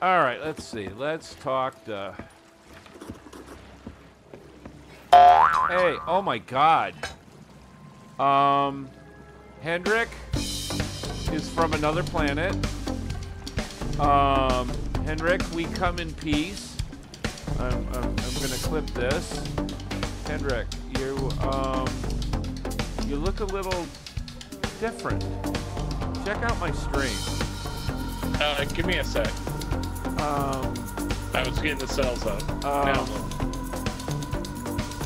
All right, let's see. Let's talk to. Hey, oh my God. Um, Hendrik is from another planet. Um, Hendrik, we come in peace. I'm, I'm, I'm gonna clip this. Hendrik, you um, you look a little different. Check out my stream. Uh, give me a sec. Um, I was getting the cells up. Um, now,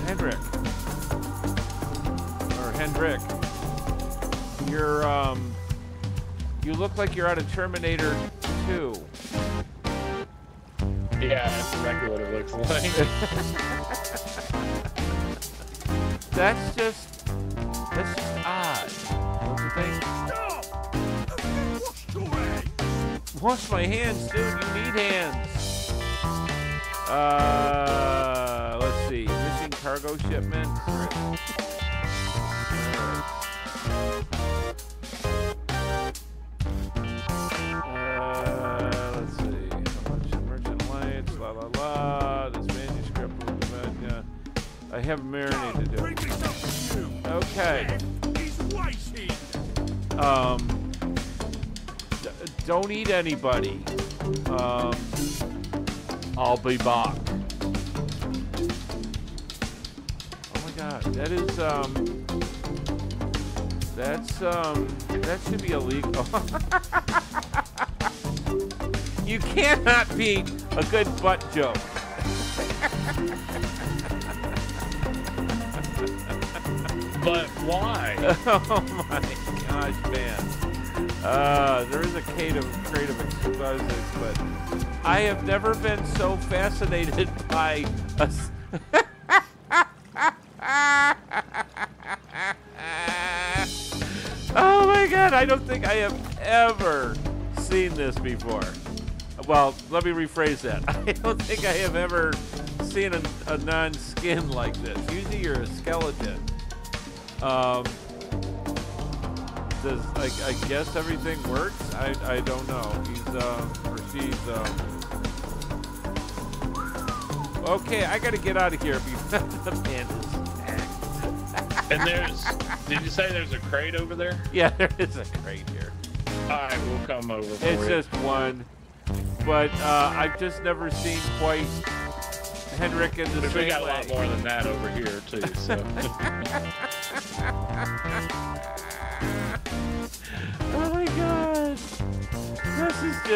Hendrik. Or Hendrik. You're, um, you look like you're out of Terminator 2. yeah, that's exactly what it looks like. That's just, that's just odd. Don't you think? Wash my hands, dude. You need hands. Uh, let's see. Missing cargo shipment. Uh, let's see. How much merchant lights? La la la. This manuscript. yeah. I have marinade to do. Okay. Um, don't eat anybody. Um, I'll be back. Oh my god, that is um, that's um, that should be illegal. you cannot beat a good butt joke. but why? oh my gosh, man. Uh, there is a crate of, crate of explosives, but I have never been so fascinated by a. oh my god, I don't think I have ever seen this before. Well, let me rephrase that. I don't think I have ever seen a, a non-skin like this. Usually you're a skeleton. Um, does I, I guess everything works? I, I don't know. He's um or she's um. Okay, I gotta get out of here before the man is. And there's, did you say there's a crate over there? Yeah, there is a crate here. All right, we'll come over for It's just one, but uh, I've just never seen quite Hendrik in the we got a lot more than that over here too. So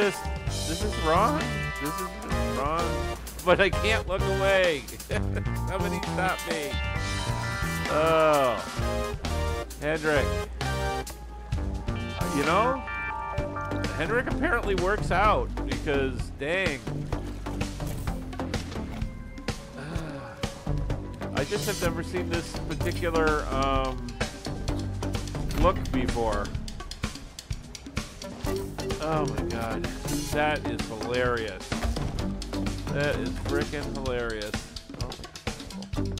just this is wrong. This is just wrong. But I can't look away. Somebody stop me. Oh. Hendrik. You know? Hendrik apparently works out because dang. I just have never seen this particular um, look before. Oh my god. That is hilarious. That is freaking hilarious.